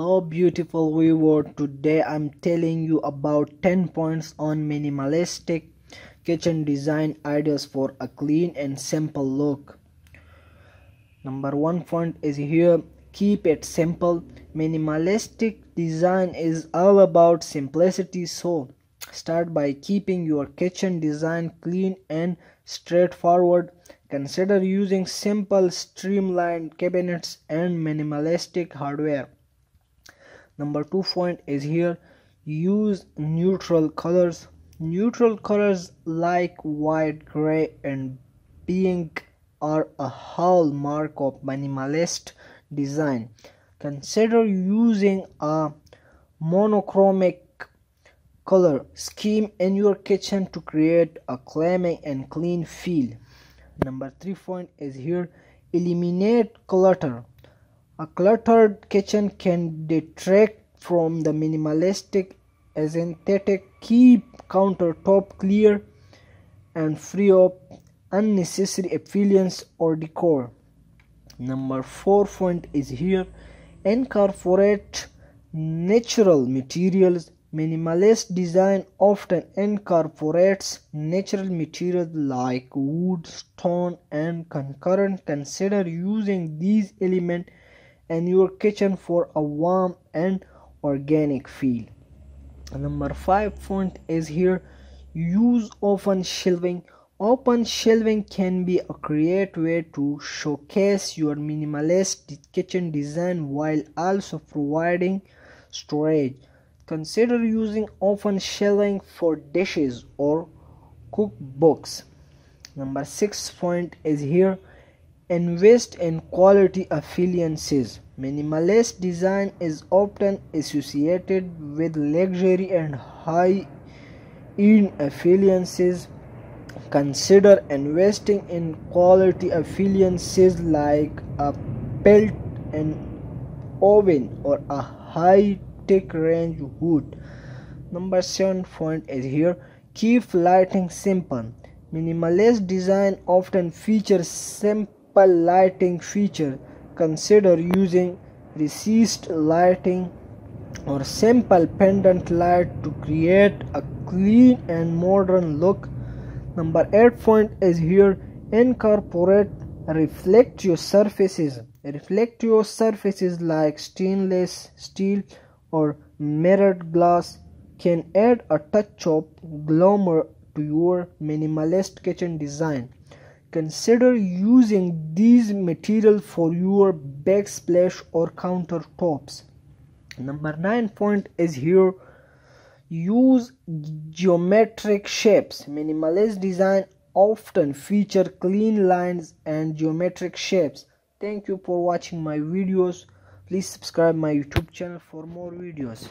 Hello beautiful viewer today I'm telling you about 10 points on minimalistic kitchen design ideas for a clean and simple look. Number 1 point is here keep it simple. Minimalistic design is all about simplicity so start by keeping your kitchen design clean and straightforward. Consider using simple streamlined cabinets and minimalistic hardware number two point is here use neutral colors. Neutral colors like white gray and pink are a hallmark of minimalist design. Consider using a monochromatic color scheme in your kitchen to create a calming and clean feel. Number three point is here eliminate clutter a cluttered kitchen can detract from the minimalistic aesthetic. Keep countertop clear and free of unnecessary appearance or decor. Number four point is here. Incorporate natural materials. Minimalist design often incorporates natural materials like wood, stone, and concurrent. Consider using these elements and your kitchen for a warm and organic feel. Number five point is here use open shelving. Open shelving can be a great way to showcase your minimalist kitchen design while also providing storage. Consider using open shelving for dishes or cookbooks. Number six point is here Invest in quality appliances. Minimalist design is often associated with luxury and high end appliances. Consider investing in quality appliances like a pelt and oven or a high tech range hood. Number 7 point is here keep lighting simple. Minimalist design often features simple lighting feature. Consider using recessed lighting or simple pendant light to create a clean and modern look. Number 8 point is here incorporate reflective surfaces. Reflective surfaces like stainless steel or mirrored glass can add a touch of glamour to your minimalist kitchen design Consider using these materials for your backsplash or countertops. Number 9 point is here use geometric shapes. Minimalist design often feature clean lines and geometric shapes. Thank you for watching my videos. Please subscribe my YouTube channel for more videos.